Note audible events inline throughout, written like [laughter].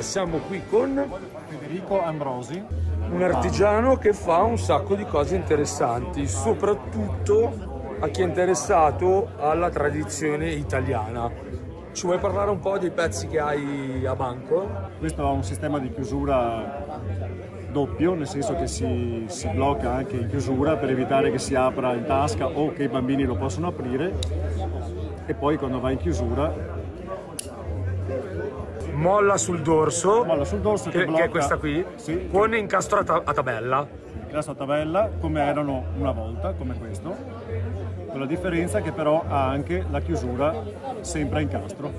Siamo qui con Federico Ambrosi, un artigiano che fa un sacco di cose interessanti, soprattutto a chi è interessato alla tradizione italiana. Ci vuoi parlare un po' dei pezzi che hai a banco? Questo ha un sistema di chiusura doppio, nel senso che si, si, blocca anche in chiusura per evitare che si apra in tasca o che i bambini lo possano aprire e poi quando va in chiusura molla sul dorso, molla sul dorso che, che, blocca, che è questa qui, sì, con incastro a, ta a tabella. Incastro a tabella come erano una volta, come questo, con la differenza che però ha anche la chiusura sempre a incastro.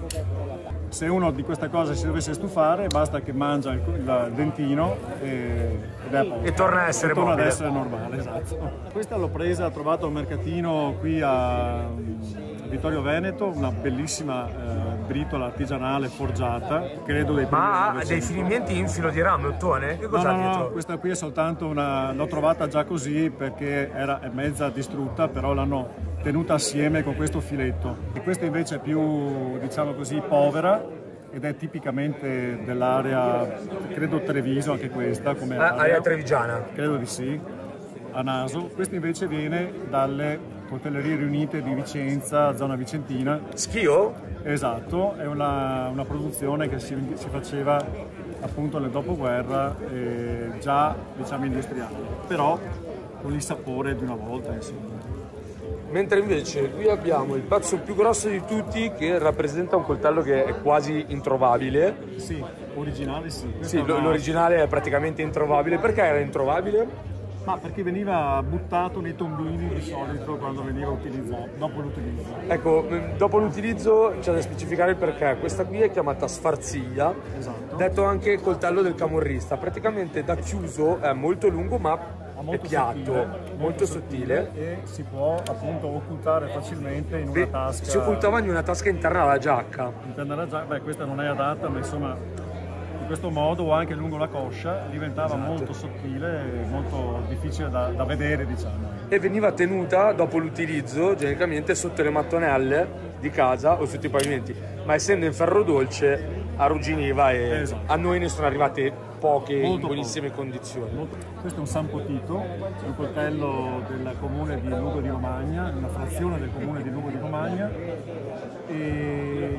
Se uno di queste cose si dovesse stufare, basta che mangia il, il dentino e. E torna a essere, torna ad essere normale. Esatto. Questa l'ho presa, trovata a un mercatino qui a Vittorio Veneto, una bellissima eh, britola artigianale forgiata, credo dei Ma ha dei finimenti in filo di rame, ottone? Che cosa no, no? No, questa qui è soltanto una... l'ho trovata già così perché era è mezza distrutta, però l'hanno tenuta assieme con questo filetto. E questa invece è più, diciamo così, povera ed è tipicamente dell'area, credo Treviso anche questa, come ah, area trevigiana. Credo di sì, a naso. Questa invece viene dalle Coltellerie Riunite di Vicenza, zona vicentina. Schio? Esatto, è una, una produzione che si, si, faceva appunto nel dopoguerra, eh, già diciamo industriale, però con il sapore di una volta insomma. Mentre invece qui abbiamo il pezzo più grosso di tutti che rappresenta un coltello che è quasi introvabile. Sì, originale sì. Sì, l'originale è praticamente introvabile. Perché era introvabile? Ma perché veniva buttato nei tombini di solito quando veniva utilizzato, dopo l'utilizzo. Ecco, dopo l'utilizzo c'è da specificare il perché. Questa qui è chiamata sfarziglia, esatto. detto anche coltello del camorrista. Praticamente da chiuso è molto lungo ma molto è piatto, sottile, molto, molto sottile. sottile. E si può appunto occultare facilmente in una Beh, tasca. Si occultava in una tasca interna alla giacca. Interna alla giacca, beh questa non è adatta, ma insomma in questo modo o anche lungo la coscia diventava esatto. molto sottile e molto difficile da, da, vedere diciamo. E veniva tenuta dopo l'utilizzo genericamente sotto le mattonelle di casa o sotto i pavimenti, ma essendo in ferro dolce arrugginiva e esatto. a noi ne sono arrivate poche molto in buonissime poco. condizioni. Molto. Questo è un San Potito, un coltello del comune di Lugo di Romagna, una frazione del comune di Lugo di Romagna e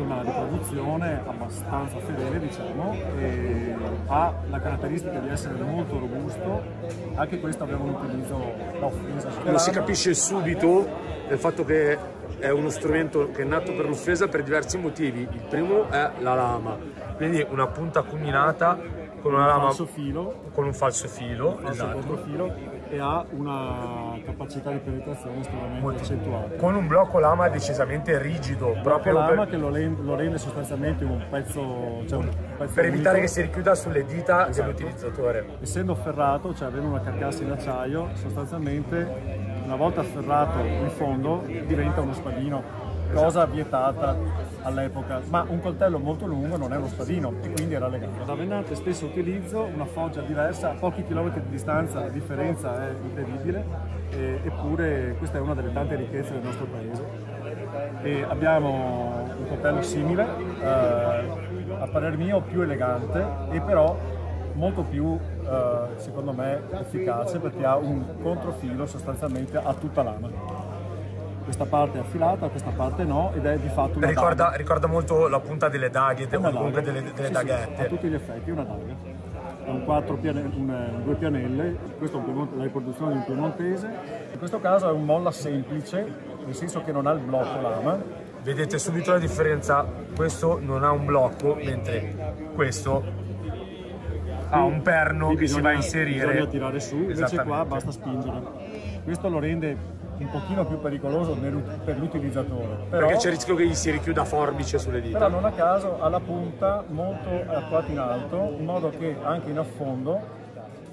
una riproduzione abbastanza fedele diciamo e ha la caratteristica di essere molto robusto. Anche questo aveva un utilizzo offesa lo si capisce subito del fatto che è uno strumento che è nato per l'offesa per diversi motivi. Il primo è la lama quindi una punta acuminata con una lama falso filo con un falso filo, un falso esatto. filo e ha una capacità di penetrazione estremamente Molto. accentuata con un blocco lama decisamente rigido proprio lama per... che lo rende, lo rende, sostanzialmente un pezzo, cioè un pezzo per evitare unico. che si richiuda sulle dita Esatto. dell'utilizzatore essendo ferrato, cioè avendo una carcassa in acciaio sostanzialmente una volta ferrato in fondo diventa uno spadino cosa vietata all'epoca, ma un coltello molto lungo non è uno spadino e quindi era legato. Da Venante stesso utilizzo, una foggia diversa, a pochi chilometri di distanza la differenza è incredibile, e, eppure questa è una delle tante ricchezze del nostro paese. E abbiamo un coltello simile, eh, a parer mio più elegante e però molto più, eh, secondo me, efficace perché ha un controfilo sostanzialmente a tutta lama questa parte è affilata, questa parte no, ed è di fatto una ricorda, daga. ricorda molto la punta delle daghe, una comunque delle, delle Sì, daghette. Sì, a tutti gli effetti è una daga. È un quattro piane, un, due pianelle, questo è un la riproduzione di un piemontese. In questo caso è un molla semplice, nel senso che non ha il blocco lama. Vedete subito la differenza, questo non ha un blocco, mentre questo ha un perno che si va a bisogna- inserire. Bisogna tirare su, invece qua basta spingere. Questo lo rende un pochino più pericoloso per l'utilizzatore. Però, Perché c'è il rischio che gli si richiuda forbice sulle però dita. non a caso ha la punta molto attuata in alto, in modo che anche in affondo,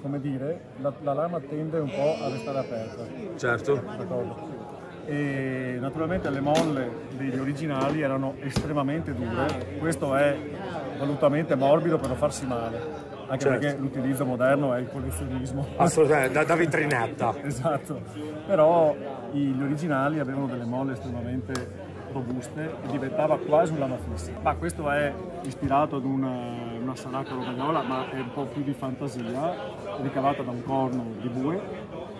come dire, la, la lama tende un po' a restare aperta. Certo. E naturalmente le molle degli originali erano estremamente dure, questo è volutamente morbido per non farsi male, anche Certo. perché l'utilizzo moderno è il collezionismo. Assolutamente, da, da vetrinetta. [laughs] esatto, però gli originali avevano delle molle estremamente robuste e diventava quasi un lama fissa. Ma questo è ispirato ad una, una saracca romagnola, ma è un po' più di fantasia, ricavata da un corno di bue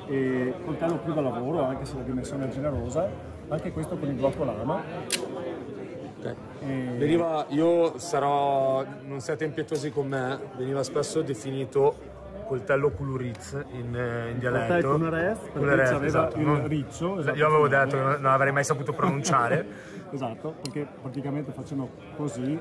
e coltello più da lavoro, anche se la dimensione è generosa, anche questo con il blocco lama. E... Veniva, io sarò, non siate impietosi con me, veniva spesso definito coltello Kuluriz in, eh, in dialetto. Kulurez, perché aveva esatto. il riccio. Esatto, io avevo detto che non avrei mai saputo pronunciare. [laughs] esatto, perché praticamente facendo così,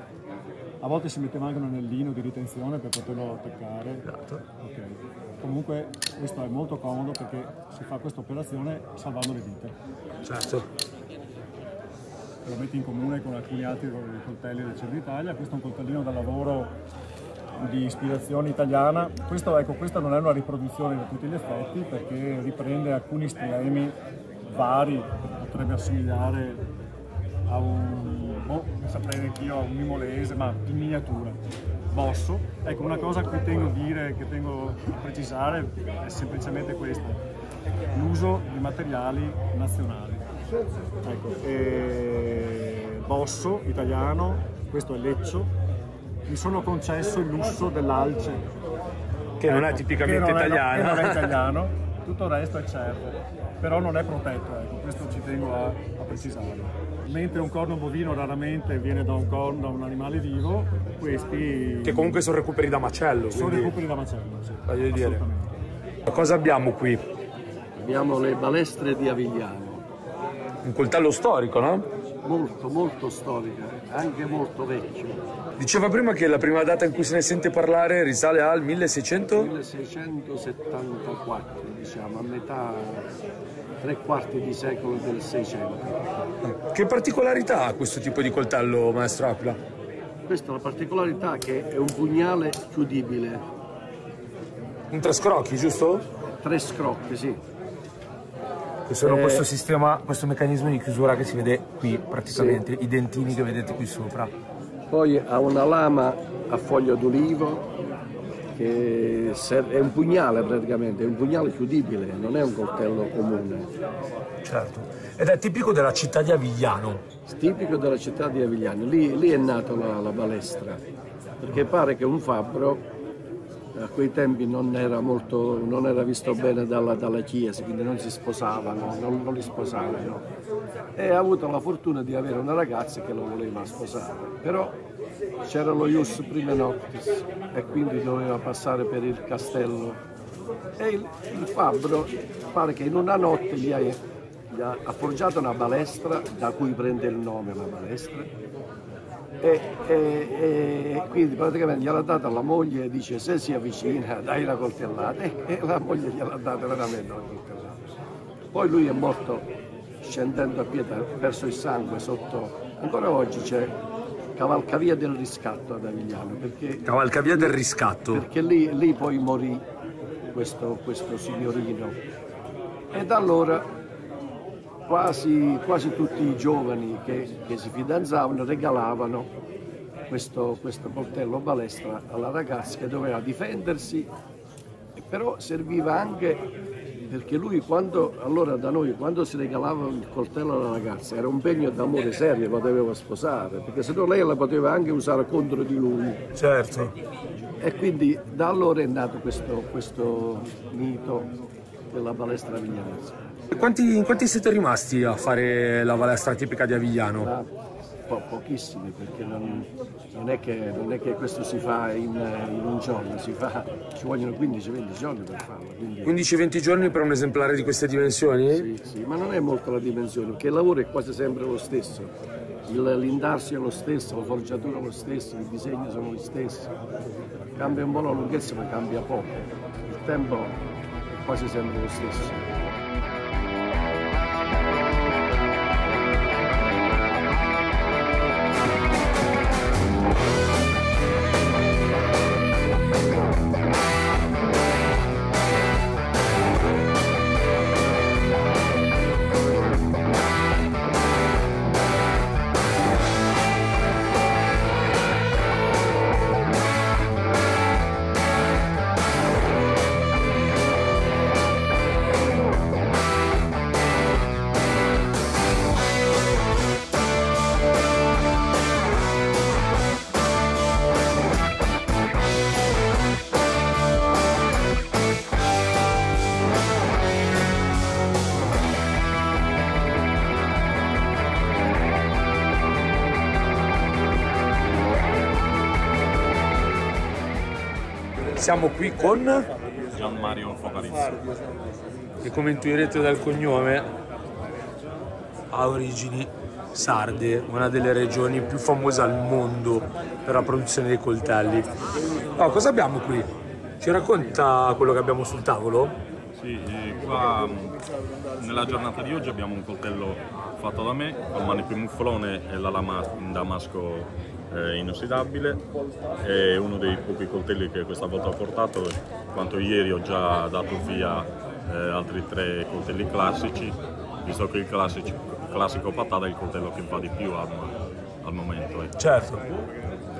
a volte si metteva anche un anellino di ritenzione per poterlo attaccare. Esatto. Okay. Comunque questo è molto comodo perché si fa questa operazione salvando le vite. Certo lo metti in comune con alcuni altri coltelli del Centro Italia. Questo è un coltellino da lavoro di ispirazione italiana. Questo, ecco, questa non è una riproduzione da tutti gli effetti perché riprende alcuni stilemi vari, potrebbe assomigliare a un, boh, saprei neanche io, a un mimolese, ma in miniatura. Bosso. Ecco, una cosa che tengo a dire, che tengo a precisare è semplicemente questa, l'uso di materiali nazionali. Ecco, bosso italiano, questo è leccio, mi sono concesso il lusso dell'alce. Che non è tipicamente non italiano. È, non è italiano, [laughs] tutto il resto è cervo, però non è protetto, ecco, questo ci tengo a, a precisarlo. Mentre un corno bovino raramente viene da un corno, da un animale vivo, questi... Che comunque sono recuperi da macello. Sono quindi... recuperi da macello, sì. Voglio dire. Cosa abbiamo qui? Abbiamo le balestre di Avigliano. Un coltello storico, no? Molto, molto storico, anche molto vecchio Diceva prima che la prima data in cui se ne sente parlare risale al 1600? 1674, diciamo, a metà, tre quarti di secolo del 600. Che particolarità ha questo tipo di coltello, maestro Aquila? Questa è la particolarità che è un pugnale chiudibile. Un tre scrocchi, giusto? Tre scrocchi, sì. Che sono eh, questo sistema, questo meccanismo di chiusura che si vede qui praticamente, sì. i dentini che vedete qui sopra poi ha una lama a foglia d'olivo che è un pugnale praticamente, è un pugnale chiudibile, non è un coltello comune. Certo, ed è tipico della città di Avigliano. Tipico della città di Avigliano, lì, lì è nata la, la, balestra, perché pare che un fabbro a quei tempi non era, molto, non era visto bene dalla, dalla, chiesa, quindi non si sposavano, non, non li sposavano. E ha avuto la fortuna di avere una ragazza che lo voleva sposare, però c'era lo ius prima noctis e quindi doveva passare per il castello. E il, il fabbro pare che in una notte gli ha, gli ha forgiato una balestra da cui prende il nome la balestra e, e, e, quindi praticamente gliel'ha data alla moglie e dice se si avvicina dai una coltellata e, la moglie gliel'ha data veramente una coltellata. Poi lui è morto scendendo a piedi verso il sangue sotto, ancora oggi c'è Cavalcavia del riscatto ad Avigliano. Perché, Cavalcavia del riscatto? Perché lì, lì poi morì questo, questo signorino. E da allora quasi, quasi tutti i giovani che, che si fidanzavano regalavano questo, questo coltello balestra alla ragazza che doveva difendersi, però serviva anche perché lui quando, allora da noi, quando si regalava il coltello alla ragazza, era un pegno d'amore serio, lo doveva sposare, perché se no lei la poteva anche usare contro di lui. Certo. E quindi da allora è nato questo, questo mito della balestra viglianese. Quanti, in quanti siete rimasti a fare la balestra tipica di Avigliano? Ah, po pochissimi, perché non, non, è che, non, è che, questo si fa in, in un giorno, fa, ci vogliono 15-20 giorni per farlo. 15-20 giorni per un esemplare di queste dimensioni? Sì, sì, ma non è molto la dimensione, perché il lavoro è quasi sempre lo stesso. L'indarsi è lo stesso, la forgiatura è lo stesso, i disegni sono gli stessi. Cambia un po' la lunghezza, ma cambia poco. Il tempo è quasi sempre lo stesso. Siamo qui con, Gian Mario Focarizzi. che come intuirete dal cognome, ha origini sarde, una delle regioni più famose al mondo per la produzione dei coltelli. Oh, cosa abbiamo qui? Ci racconta quello che abbiamo sul tavolo? Sì, e qua mh, nella giornata di oggi abbiamo un coltello fatto da me, col manico in mufflone e la lama in damasco eh, inossidabile. È uno dei pochi coltelli che questa volta ho portato, quanto ieri ho già dato via eh, altri tre coltelli classici, visto che il classico, classico patata è il coltello che va di più al, al momento. ecco. Certo.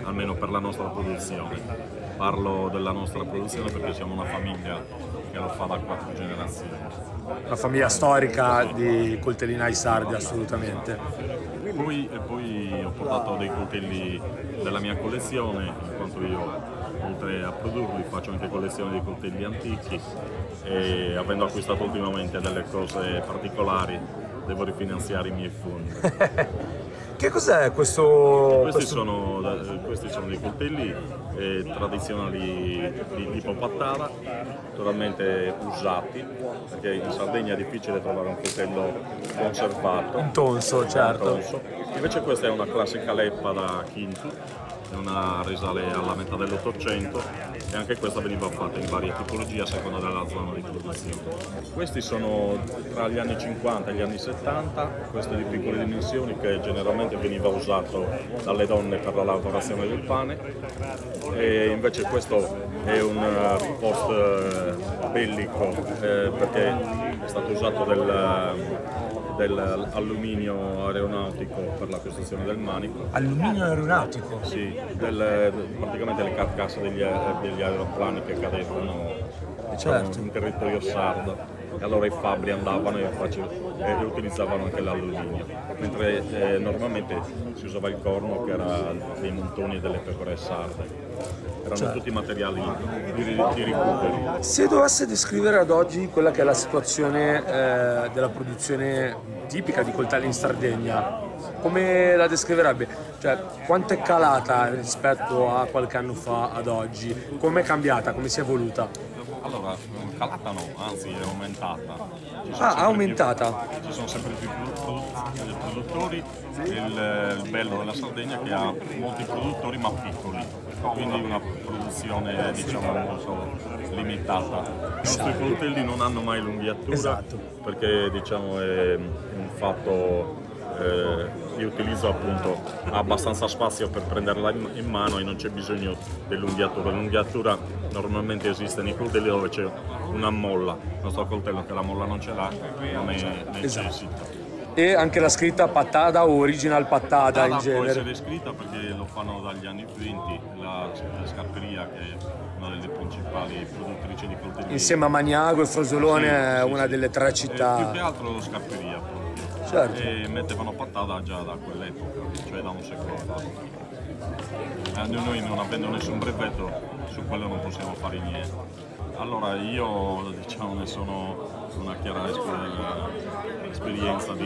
almeno per la nostra produzione. Parlo della nostra produzione perché siamo una famiglia che lo fa da quattro generazioni. Una famiglia storica di coltellinai sardi, assolutamente. Poi, e poi ho portato dei coltelli della mia collezione, in quanto io oltre a produrli faccio anche collezione di coltelli antichi e avendo acquistato ultimamente delle cose particolari devo rifinanziare i miei fondi. [laughs] Che cos'è questo? Questi questo- sono, questi sono dei coltelli eh, tradizionali di tipo pattara, totalmente usati, perché in Sardegna è difficile trovare un coltello conservato. Un tonso, certo. tonso. Invece questa è una classica leppa da Kintu, è una risale alla metà dell'Ottocento e anche questa veniva fatta in varie tipologie a seconda della zona di produzione. Questi sono tra gli anni 50 e gli anni 70, questo è di piccole dimensioni che generalmente veniva usato dalle donne per la lavorazione del pane e invece questo è un eh, post eh, bellico eh, perché è stato usato del dell'alluminio aeronautico per la costruzione del manico Alluminio aeronautico. sì, del- praticamente le carcasse degli, degli aeroplani che cadevano diciamo, Certo. in territorio sardo e allora i fabbri andavano e, face- e utilizzavano anche l'alluminio mentre eh, normalmente si usava il corno che era dei montoni e delle pecore sarde erano Certo. tutti materiali di, ri- di recupero Se dovesse descrivere ad oggi quella che è la situazione eh, della produzione tipica di coltelli in Sardegna, come la descriverebbe? Cioè, quanto è calata rispetto a qualche anno fa ad oggi? Come è cambiata? Come si è evoluta? Allora, calata no, anzi è aumentata. Ah, aumentata. più- ci sono sempre più produ- produttori. Il, il bello della Sardegna è che ha molti produttori ma piccoli, quindi una produzione diciamo molto limitata. I nostri coltelli non hanno mai lunghiatura Esatto. perché diciamo è un fatto eh, di utilizzo appunto abbastanza spazio per prenderla in, mano e non c'è bisogno dell'unghiatura. L'unghiatura normalmente esiste nei coltelli dove c'è una molla, il nostro coltello che la molla non ce l'ha, non Esatto. necessita. E anche la scritta pattada o original pattada in può genere. essere scritta perché lo fanno dagli anni 20, la, la Scarperia che è una delle principali produttrici di coltelli. Insieme a Magnago e Frosolone Sì, è sì, una sì. delle tre Eh, più che città. altro Scarperia proprio. Certo. E mettevano patata già da quell'epoca, cioè da un secolo fa. Noi non avendo nessun brevetto su quello non possiamo fare niente. Allora io diciamo ne sono una chiara esper- esperienza di,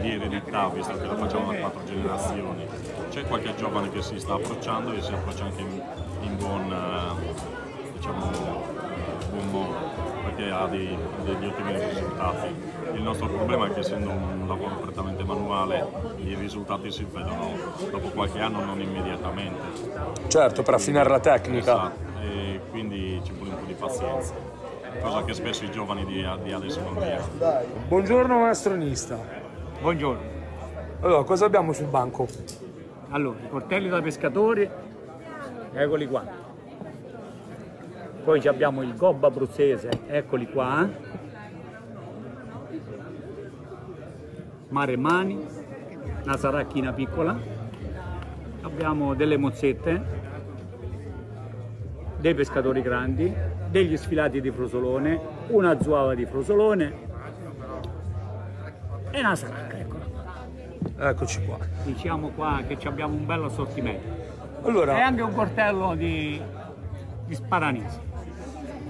di eredità, visto che lo facciamo da quattro generazioni. C'è qualche giovane che si sta approcciando e si approccia anche in, in buon, diciamo, buon modo, perché ha dei- degli ottimi risultati. Il nostro problema è che essendo un lavoro prettamente manuale i risultati si vedono dopo qualche anno, non immediatamente. Certo, per affinare la tecnica. Esatto, e quindi ci vuole un po' di pazienza, cosa che spesso i giovani di, di adesso non riescono. Buongiorno maestronista. Buongiorno. Allora, cosa abbiamo sul banco? Allora, i coltelli da pescatori, eccoli qua. Poi ci abbiamo il gobbo abruzzese, eccoli qua. Mare Mani, una saracchina piccola. Abbiamo delle mozzette, dei pescatori grandi, degli sfilati di Frosolone, una zuava di Frosolone e una saracca, eccola qua. Eccoci qua. Diciamo qua che abbiamo un bello assortimento. E Allora, anche un coltello di, di sparanese,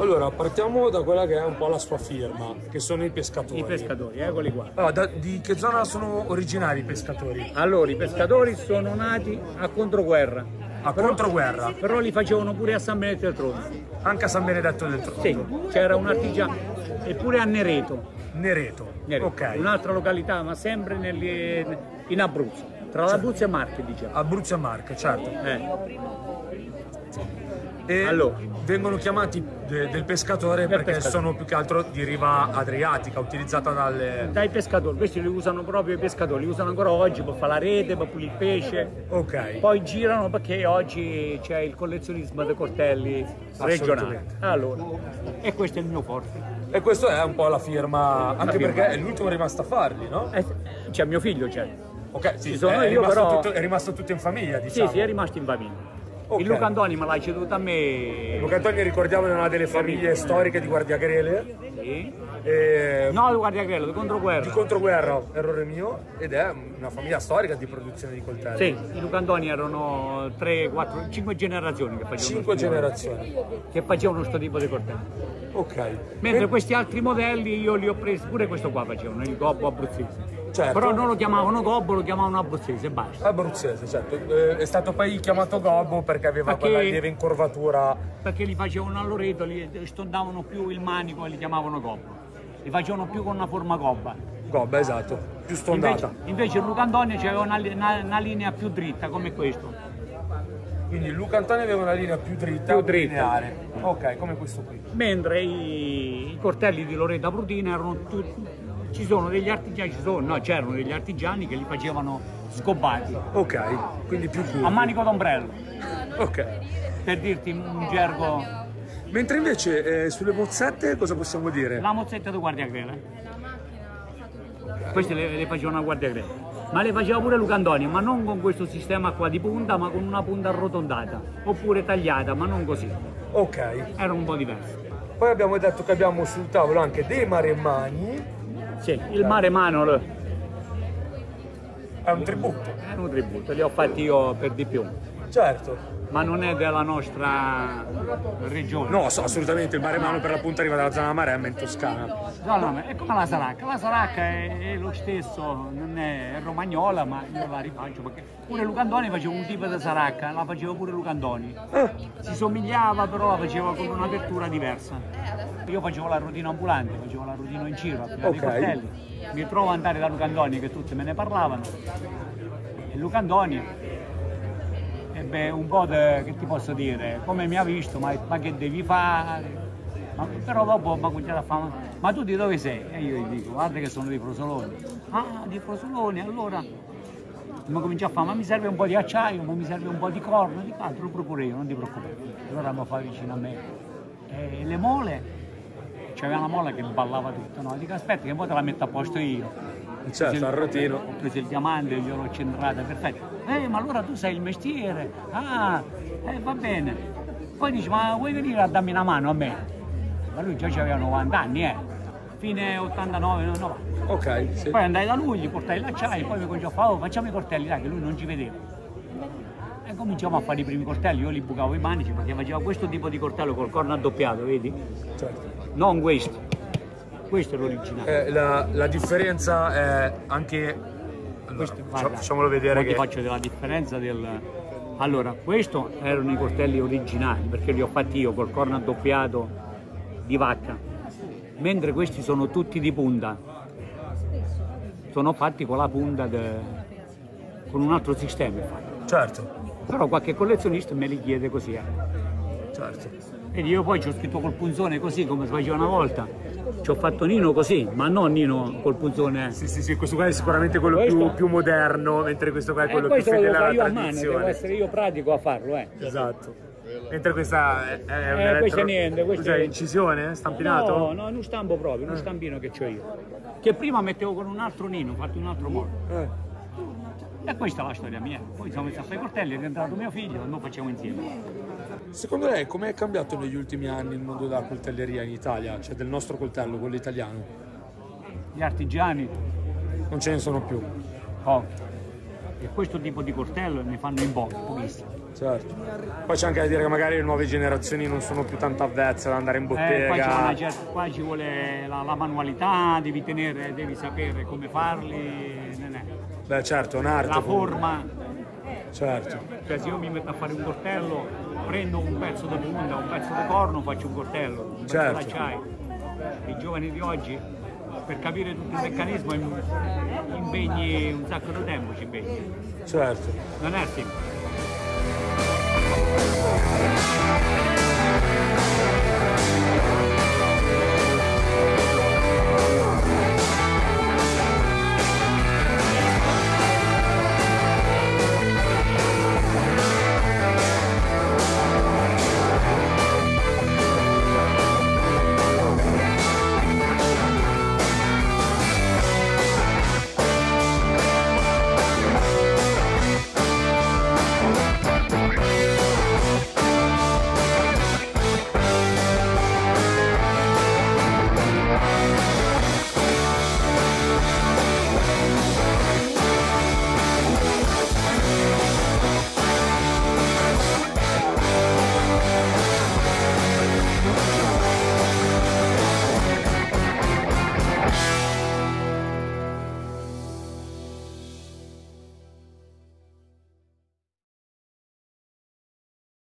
allora, partiamo da quella che è un po' la sua firma, che sono i pescatori. i pescatori, eccoli qua. Allora, da- di che zona sono originari i pescatori? Allora, i pescatori sono nati a controguerra, A controguerra, Però li facevano pure a San Benedetto del Trono. anche a San Benedetto del Trono. Sì, c'era un artigiano. Eppure a Nereto. Nereto. Nereto. Ok. Un'altra località, ma sempre nel- in Abruzzo. Tra l'Abruzzo e Marche, diciamo. Abruzzo e Marche, certo. Eh. E Allora. vengono chiamati de- del pescatore Del perché pescatore. sono più che altro di riva adriatica, utilizzata dalle... Dai pescatori, questi li usano proprio i pescatori, li usano ancora oggi per fare la rete, per pulire il pesce. Ok. Poi girano perché oggi c'è il collezionismo dei coltelli regionali. Allora, e questo è il mio forte. E questo è un po' la firma, anche firma. perché è l'ultimo rimasto a farli, no? Eh, C'è mio figlio, c'è. Ok, sì, sono è, io, rimasto però- tutto, è rimasto tutto in famiglia, Sì, diciamo. sì, è rimasto in famiglia. Ok. Il Luca Antoni me l'ha ceduto a me. Luca Antonio ricordiamo è una delle famiglie storiche di Guardiagrele Sì. e No, guarda quello, di controguerra. di controguerra, errore mio, ed è una famiglia storica di produzione di coltelli. Sì, i Luca Antoni erano 3, 4, 5 generazioni che facevano Cinque sto- generazioni. che facevano questo tipo di coltelli. Ok. Mentre E- questi altri modelli io li ho presi, pure questo qua facevano, il gobbo abruzzese. Certo. Però non lo chiamavano gobbo, lo chiamavano abruzzese e basta. Abruzzese, certo. Eh, È stato poi chiamato Gobbo perché aveva Perché- quella lieve incurvatura. Perché li facevano a Loreto, li stondavano più il manico e li chiamavano gobbo. Li facevano più con una forma gobba. Gobba, esatto. Più Invece, stondata. invece il Luca Antonio aveva una, una- una linea più dritta come questo. Quindi Luca Antonio aveva una linea più dritta, Più dritta. lineare. Ok, come questo qui. Mentre i, i cortelli di Loreto Abrutina erano tutti. Ci sono degli artigiani, ci sono, no, c'erano degli artigiani che li facevano scobbati Ok, quindi più curvi. a manico d'ombrello, Ok. per dirti un gergo. Mentre invece eh, sulle mozzette cosa possiamo dire? La mozzetta di guardiagrele. Queste le, le facevano a guardiagrele. Ma le faceva pure Luca Antonio, ma non con questo sistema qua di punta, ma con una punta arrotondata. Oppure tagliata, ma non così. Ok. Era un po' diverso. Poi abbiamo detto che abbiamo sul tavolo anche dei maremmani. Sì, il mare Manol È un tributo. è un tributo, li ho fatti io per di più. Certo. Ma non è della nostra regione. No, so, assolutamente, il maremmano per l'appunto arriva dalla zona Maremma in Toscana. No, no, ma è come la Saracca. La Saracca è, è lo stesso, non è, è romagnola, ma io la rifaccio perché pure Luca Antoni faceva un tipo di Saracca, la faceva pure Luca Antoni. Si somigliava, però la faceva con un'apertura diversa. Io facevo la routine ambulante, facevo la routine in giro, affilavo Ok. i coltelli. Mi trovo ad andare da Luca Antoni che tutti me ne parlavano. E Luca Antoni ebbe un po' de- che ti posso dire, come mi ha visto, ma, ma che devi fare? Ma- però dopo mi ha cominciato a fare, ma tu di dove sei? E io gli dico, guarda che sono di Frosoloni. Ah, di Frosoloni, allora mi comincia a fare, ma mi serve un po' di acciaio, ma mi serve un po' di corno, di altro lo procuro io, non ti preoccupare. Allora mi fa vicino a me. E le mole, c'aveva una mola che ballava tutto, no? Dico aspetta che poi te la metto a posto io. Certo, al rotino. Ho preso il diamante, gliel'ho centrata, perfetto. Eh, ma allora tu sai il mestiere. Ah, eh, va bene. Poi dice, ma vuoi venire a darmi una mano a me? Ma lui già aveva 90 anni, eh. Fine 89, 90. Ok, sì. Poi andai da lui, gli portai l'acciaio, poi mi cominciò a fare, oh, facciamo i cortelli, dai, che lui non ci vedeva. E cominciamo a fare i primi cortelli, io li bucavo i manici perché faceva questo tipo di cortello col corno addoppiato, vedi? Certo. Non questo. Questo è l'originale. Eh, la, la differenza è anche... Allora, Questo, guarda, facciamolo vedere mo ti che... faccio della differenza del... Allora, questo erano i coltelli originali, perché li ho fatti io col corno addoppiato di vacca, mentre questi sono tutti di punta. Sono fatti con la punta, de- con un altro sistema. infatti. Certo, Però qualche collezionista me li chiede così. eh. certo. Ed io poi ci ho scritto col punzone così, come si faceva una volta. Ci ho fatto Nino così, ma non Nino col punzone... Sì, sì, sì, questo qua è sicuramente quello Questo? più, più moderno, mentre questo qua è Eh, quello più questo lo fedele devo alla io a mano, devo tradizione. essere io pratico a farlo, eh. Esatto. Mentre questa è, è un Eh, elettro- questo è niente, questo Cos'è, è- incisione? Stampinato? No, no, è uno stampo proprio, uno stampino che ho io. Che prima mettevo con un altro nino, fatto in un altro modo. Eh. E questa è la storia mia. Poi siamo messi a fare i coltelli, è rientrato mio figlio e noi facciamo insieme. Secondo lei come è cambiato negli ultimi anni il mondo della coltelleria in Italia? Cioè del nostro coltello, quello italiano? Gli artigiani, Non ce ne sono più. oh, e questo tipo di coltello ne fanno in pochi, pochissimi. Certo. Poi c'è anche da dire che magari le nuove generazioni non sono più tanto avvezze ad andare in Eh, qua, ci vuole, bottega. qua ci vuole la, la manualità, devi tenere, devi sapere come farli, ne- ne. Beh certo, è un'arte. la forma. Certo, Cioè se io mi metto a fare un coltello, prendo un pezzo di punta, un pezzo di corno, faccio un coltello, un Certo. I giovani di oggi, per capire tutto il meccanismo, im- impegni un sacco di tempo, ci impegni. certo. Non è semplice.